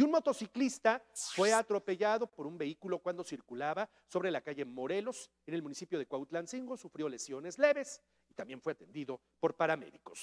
Y un motociclista fue atropellado por un vehículo cuando circulaba sobre la calle Morelos en el municipio de Cuautlancingo, sufrió lesiones leves y también fue atendido por paramédicos.